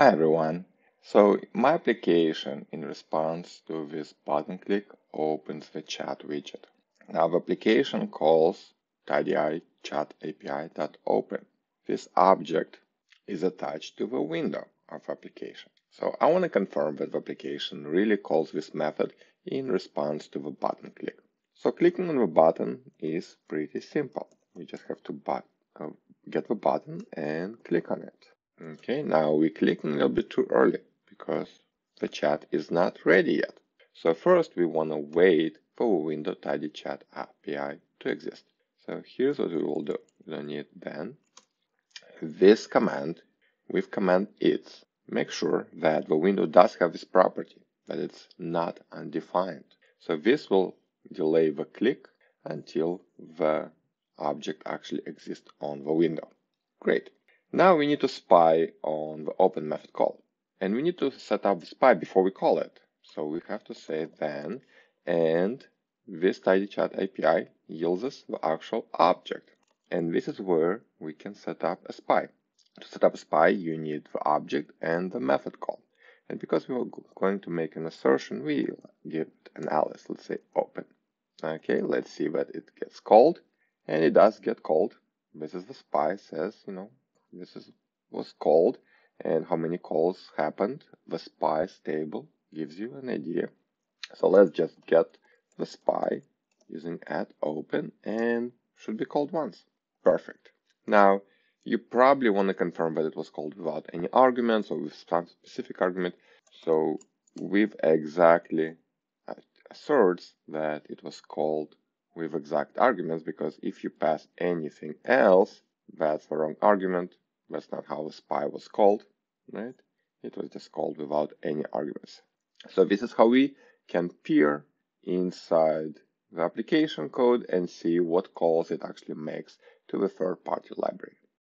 Hi everyone. So my application in response to this button click opens the chat widget. Now the application calls Tidio chat API that open. This object is attached to the window of application. So I want to confirm that the application really calls this method in response to the button click. So clicking on the button is pretty simple. We just have to uh, get the button and click on it. Okay, now we click a little bit too early because the chat is not ready yet. So first we want to wait for window Tidio chat API to exist. So here's what we will do. We don't need then. This command with command its make sure that the window does have this property, that it's not undefined. So this will delay the click until the object actually exists on the window. Great. Now we need to spy on the open method call. And we need to set up the spy before we call it. So we have to say then, and this Tidio chat API yields us the actual object. And this is where we can set up a spy. To set up a spy, you need the object and the method call. And because we are going to make an assertion, we give it an alias, let's say open. Okay, let's see that it gets called. And it does get called. This is the spy, says, you know, this is was called and how many calls happened. The spies table gives you an idea. So let's just get the spy using at open and should be called once. Perfect. Now you probably want to confirm that it was called without any arguments or with some specific argument. So with exactly asserts that it was called with exact arguments because if you pass anything else, that's the wrong argument. That's not how the spy was called, right? It was just called without any arguments. So this is how we can peer inside the application code and see what calls it actually makes to the third-party library.